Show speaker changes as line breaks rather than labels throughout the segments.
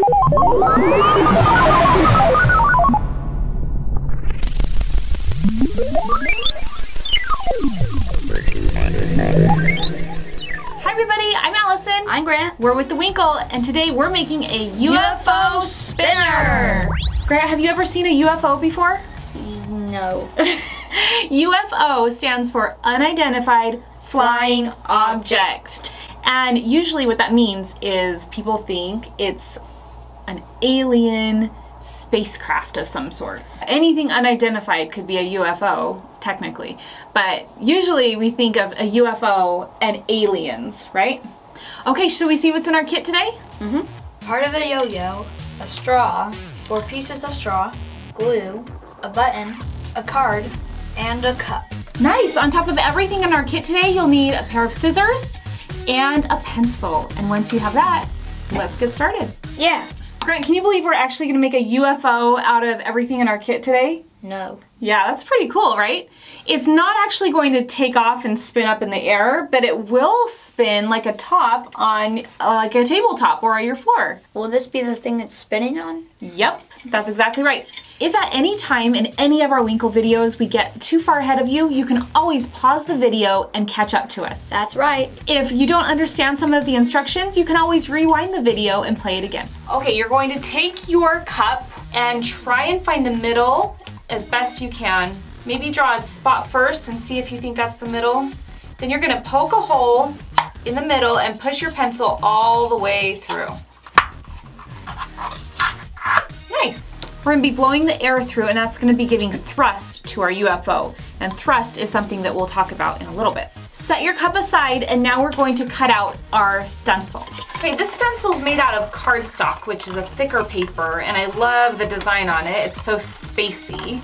Hi everybody, I'm Allison.
I'm Grant.
We're with the Winkle, and today we're making a UFO, spinner. Grant, have you ever seen a UFO before?
No.
UFO stands for Unidentified Flying Object. And usually what that means is people think it's an alien spacecraft of some sort. Anything unidentified could be a UFO, technically. But usually we think of a UFO and aliens, right? Okay, should we see what's in our kit today? Mm-hmm.
Part of a yo-yo, a straw, four pieces of straw, glue, a button, a card, and a cup.
Nice! On top of everything in our kit today, you'll need a pair of scissors and a pencil. And once you have that, let's get started.
Yeah.
Grant, can you believe we're actually gonna make a UFO out of everything in our kit today?
No.
Yeah, that's pretty cool, right? It's not actually going to take off and spin up in the air, but it will spin like a top on uh, like a tabletop or on your floor.
Will this be the thing it's spinning on?
Yep, that's exactly right. If at any time in any of our Winkle videos we get too far ahead of you, you can always pause the video and catch up to us.
That's right.
If you don't understand some of the instructions, you can always rewind the video and play it again. Okay, you're going to take your cup and try and find the middle as best you can. Maybe draw a spot first and see if you think that's the middle. Then you're gonna poke a hole in the middle and push your pencil all the way through. Nice. We're gonna be blowing the air through and that's gonna be giving thrust to our UFO. And thrust is something that we'll talk about in a little bit. Set your cup aside and now we're going to cut out our stencil. Okay, this stencil is made out of cardstock, which is a thicker paper, and I love the design on it. It's so spacey.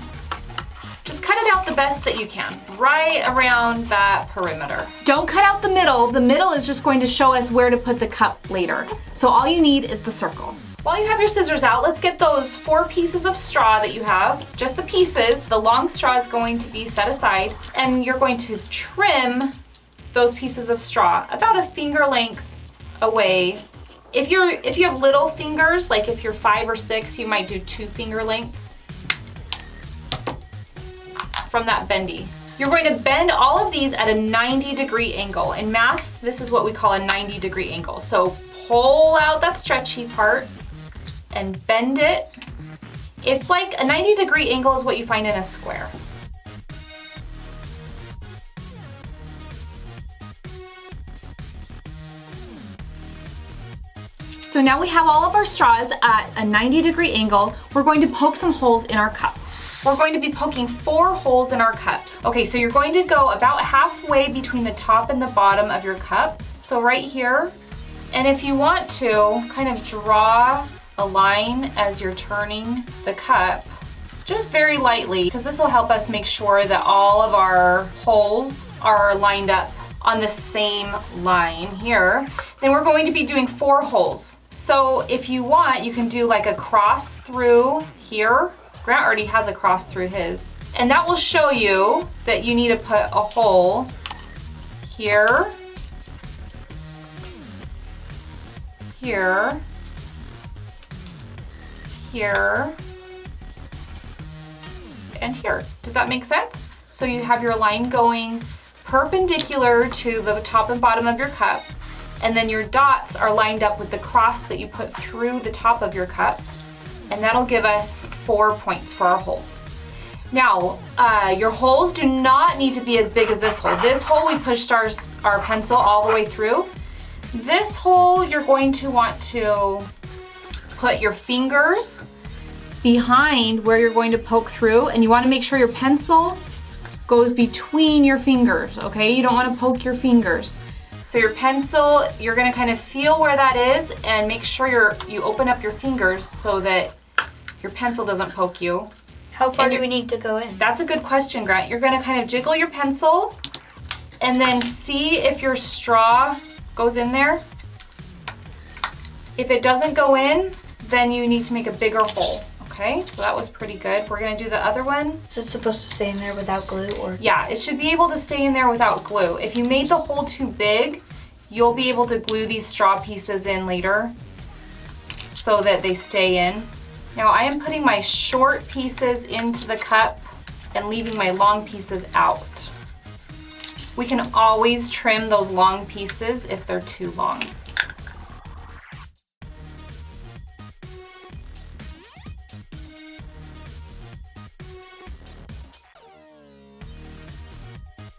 Just cut it out the best that you can, right around that perimeter. Don't cut out the middle. The middle is just going to show us where to put the cup later. So all you need is the circle. While you have your scissors out, let's get those four pieces of straw that you have, just the pieces. The long straw is going to be set aside, and you're going to trim those pieces of straw about a finger length away. If you're if you have little fingers, like if you're five or six, you might do two finger lengths from that bendy. You're going to bend all of these at a 90 degree angle. In math, this is what we call a 90 degree angle. So pull out that stretchy part and bend it. It's like a 90 degree angle is what you find in a square. So now we have all of our straws at a 90 degree angle. We're going to poke some holes in our cup. We're going to be poking four holes in our cup. Okay, so you're going to go about halfway between the top and the bottom of your cup. So right here. And if you want to, kind of draw a line as you're turning the cup, just very lightly, because this will help us make sure that all of our holes are lined up on the same line here. Then we're going to be doing four holes. So if you want, you can do like a cross through here. Grant already has a cross through his. And that will show you that you need to put a hole here, here, here, and here. Does that make sense? So you have your line going perpendicular to the top and bottom of your cup, and then your dots are lined up with the cross that you put through the top of your cup, and that'll give us four points for our holes. Now, uh, your holes do not need to be as big as this hole. This hole we pushed our, our pencil all the way through. This hole you're going to want to put your fingers behind where you're going to poke through and you want to make sure your pencil goes between your fingers, okay? You don't want to poke your fingers. So your pencil, you're gonna kind of feel where that is and make sure you're, you open up your fingers so that your pencil doesn't poke you.
How far
And
do we need to go in?
That's a good question, Grant. You're gonna kind of jiggle your pencil and then see if your straw goes in there. If it doesn't go in, then you need to make a bigger hole, okay? So that was pretty good. We're gonna do the other one.
Is it supposed to stay in there without glue or?
Yeah, it should be able to stay in there without glue. If you made the hole too big, you'll be able to glue these straw pieces in later. so that they stay in. Now I am putting my short pieces into the cup and leaving my long pieces out. We can always trim those long pieces if they're too long.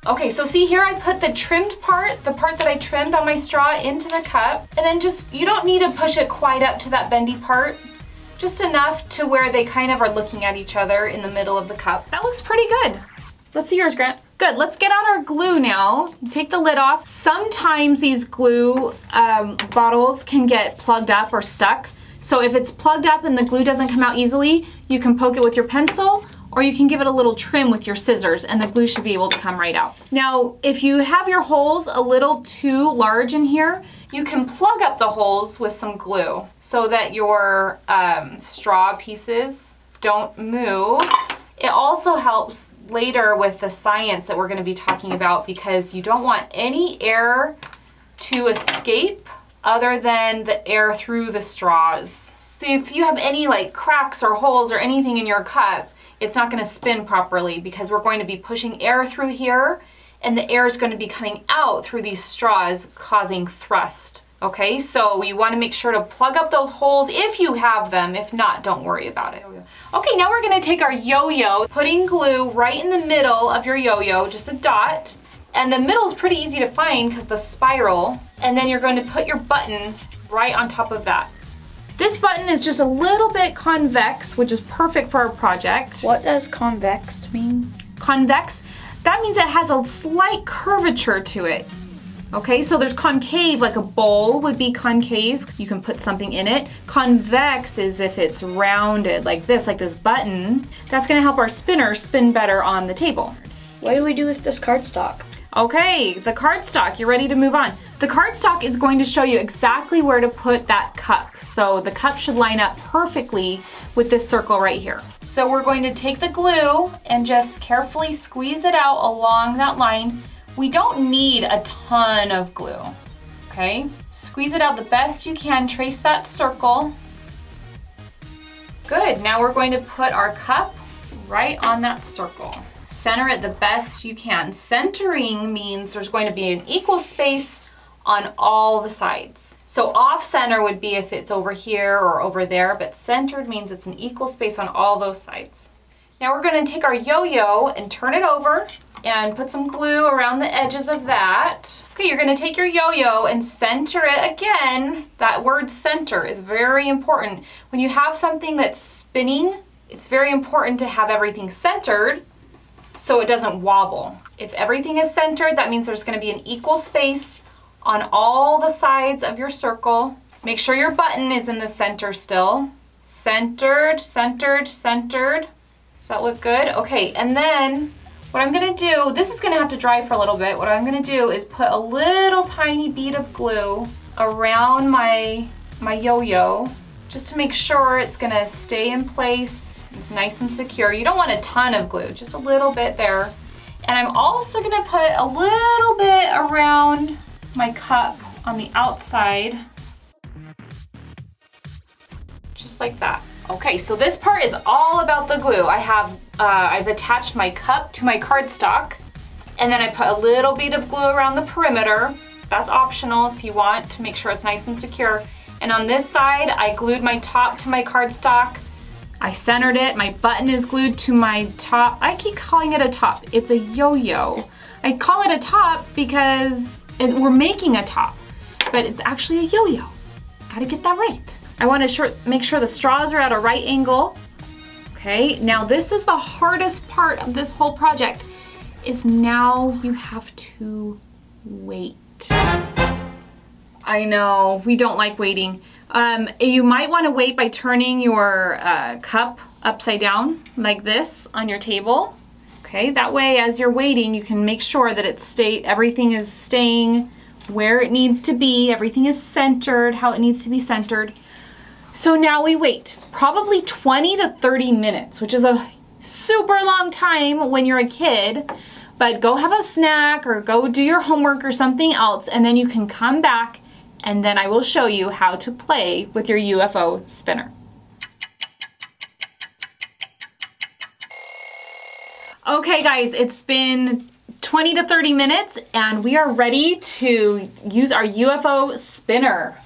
Okay, so see here I put the trimmed part, the part that I trimmed on my straw into the cup, and then just, you don't need to push it quite up to that bendy part, just enough to where they kind of are looking at each other in the middle of the cup. That looks pretty good. Let's see yours, Grant. Good, let's get out our glue now. Take the lid off. Sometimes these glue um, bottles can get plugged up or stuck. So if it's plugged up and the glue doesn't come out easily, you can poke it with your pencil or you can give it a little trim with your scissors and the glue should be able to come right out. Now, if you have your holes a little too large in here, you can plug up the holes with some glue so that your um, straw pieces don't move. It also helps later with the science that we're gonna be talking about because you don't want any air to escape other than the air through the straws. So if you have any like cracks or holes or anything in your cup, it's not going to spin properly because we're going to be pushing air through here and the air is going to be coming out through these straws causing thrust. Okay, so you want to make sure to plug up those holes if you have them. If not, don't worry about it. Okay, now we're going to take our yo-yo, putting glue right in the middle of your yo-yo, just a dot. And the middle is pretty easy to find because the spiral. And then you're going to put your button right on top of that. This button is just a little bit convex, which is perfect for our project.
What does convex mean?
Convex, that means it has a slight curvature to it. Okay, so there's concave, like a bowl would be concave. You can put something in it. Convex is if it's rounded like this, like this button. That's gonna help our spinner spin better on the table.
What do we do with this cardstock?
Okay, the cardstock, you're ready to move on? The cardstock is going to show you exactly where to put that cup. So the cup should line up perfectly with this circle right here. So we're going to take the glue and just carefully squeeze it out along that line. We don't need a ton of glue, okay? Squeeze it out the best you can, trace that circle. Good, now we're going to put our cup right on that circle. Center it the best you can. Centering means there's going to be an equal space on all the sides. So off center would be if it's over here or over there, but centered means it's an equal space on all those sides. Now we're gonna take our yo-yo and turn it over and put some glue around the edges of that. Okay, you're gonna take your yo-yo and center it again. That word center is very important. When you have something that's spinning, it's very important to have everything centered so it doesn't wobble. If everything is centered, that means there's gonna be an equal space on all the sides of your circle. Make sure your button is in the center still. Centered, centered, centered. Does that look good? Okay, and then what I'm gonna do, this is gonna have to dry for a little bit. What I'm gonna do is put a little tiny bead of glue around my, my yo-yo just to make sure it's gonna stay in place. It's nice and secure. You don't want a ton of glue, just a little bit there. And I'm also gonna put a little bit around my cup on the outside, just like that. Okay, so this part is all about the glue. I have, uh, I've attached my cup to my cardstock, and then I put a little bit of glue around the perimeter. That's optional if you want to make sure it's nice and secure. And on this side, I glued my top to my cardstock. I centered it, my button is glued to my top. I keep calling it a top, it's a yo-yo. I call it a top because it, we're making a top, but it's actually a yo-yo. Gotta get that right. I wanna make sure the straws are at a right angle. Okay, now this is the hardest part of this whole project, is now you have to wait. I know, we don't like waiting. Um, you might want to wait by turning your uh, cup upside down like this on your table. Okay, that way as you're waiting, you can make sure that it's stay, everything is staying where it needs to be, everything is centered, how it needs to be centered. So now we wait, probably 20 to 30 minutes, which is a super long time when you're a kid, but go have a snack or go do your homework or something else, and then you can come back and then I will show you how to play with your UFO spinner. Okay guys, it's been 20 to 30 minutes and we are ready to use our UFO spinner.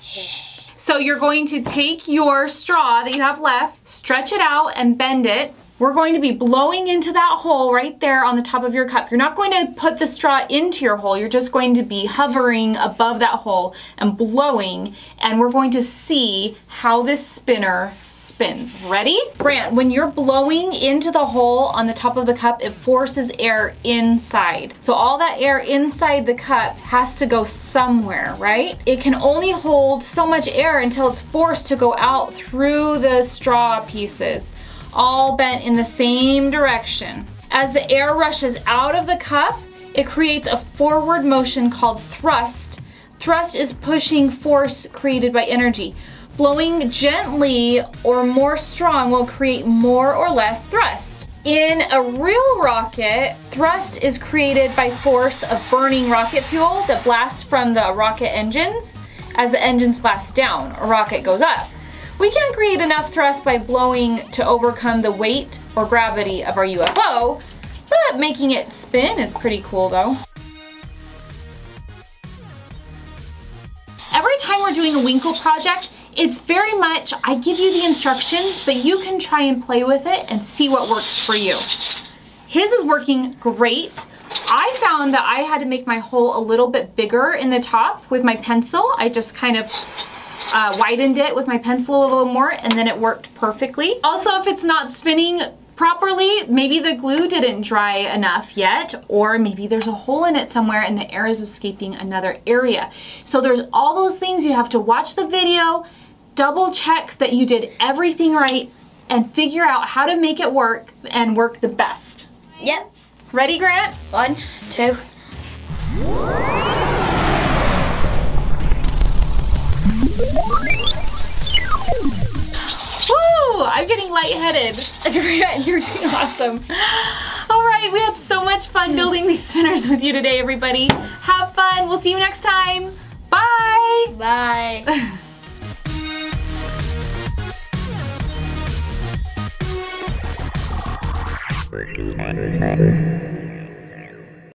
So you're going to take your straw that you have left, stretch it out and bend it. We're going to be blowing into that hole right there on the top of your cup. You're not going to put the straw into your hole. You're just going to be hovering above that hole and blowing and we're going to see how this spinner spins. Ready? Grant, when you're blowing into the hole on the top of the cup, it forces air inside. So all that air inside the cup has to go somewhere, right? It can only hold so much air until it's forced to go out through the straw pieces, all bent in the same direction. As the air rushes out of the cup, it creates a forward motion called thrust. Thrust is pushing force created by energy. Blowing gently or more strong will create more or less thrust. In a real rocket, thrust is created by force of burning rocket fuel that blasts from the rocket engines. As the engines blast down, a rocket goes up. We can't create enough thrust by blowing to overcome the weight or gravity of our UFO, but making it spin is pretty cool though. Every time we're doing a Winkle project, it's very much, I give you the instructions, but you can try and play with it and see what works for you. His is working great. I found that I had to make my hole a little bit bigger in the top with my pencil. I just kind of uh, widened it with my pencil a little more and then it worked perfectly. Also, if it's not spinning properly, maybe the glue didn't dry enough yet, or maybe there's a hole in it somewhere and the air is escaping another area. So there's all those things you have to watch the video, double check that you did everything right, and figure out how to make it work and work the best.
Yep.
Ready, Grant?
One, two.
I'm getting lightheaded. You're doing awesome. All right, we had so much fun building these spinners with you today, everybody. Have fun. We'll see you next time. Bye.
Bye.